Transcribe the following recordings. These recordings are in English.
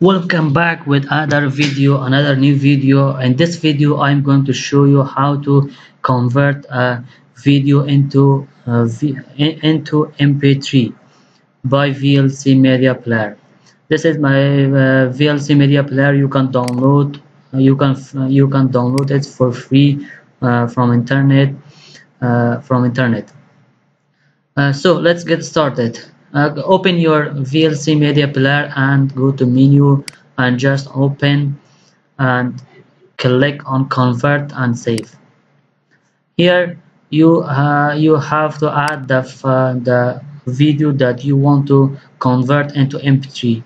welcome back with another video another new video. In this video i'm going to show you how to convert a video into uh, into mp3 by vlc media player. This is my uh, vlc media player. You can download you can you can download it for free uh, from internet uh, from internet. Uh, so let's get started uh, open your VLC media player and go to menu and just open and click on convert and save. Here you uh, you have to add the uh, the video that you want to convert into mp3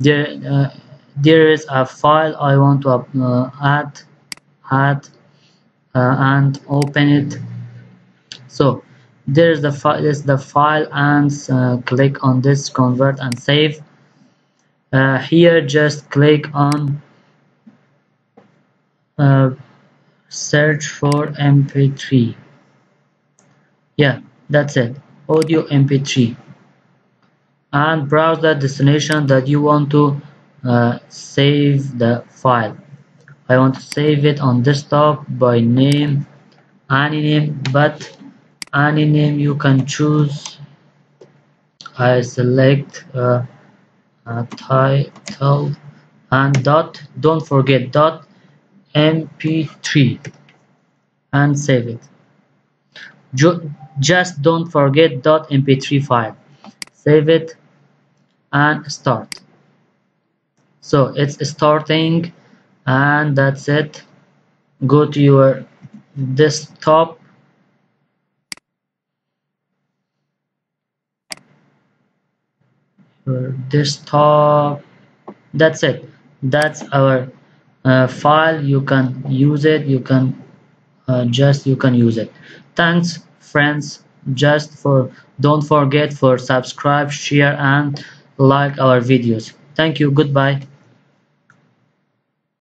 there uh, there is a file i want to uh, add add uh, and open it. So there's the file is the file and uh, click on this convert and save. Uh, here just click on uh, search for mp3 yeah that's it. Audio mp3 and browse the destination that you want to uh, save the file. I want to save it on desktop by name any name but any name you can choose. I select uh, title and dot don't forget dot mp3 and save it. Just don't forget dot mp3 file. Save it and start. So it's starting and that's it. Go to your desktop desktop. That's it. That's our uh, file. You can use it. You can uh, just you can use it. Thanks friends. Just for don't forget for subscribe share and like our videos. Thank you. Goodbye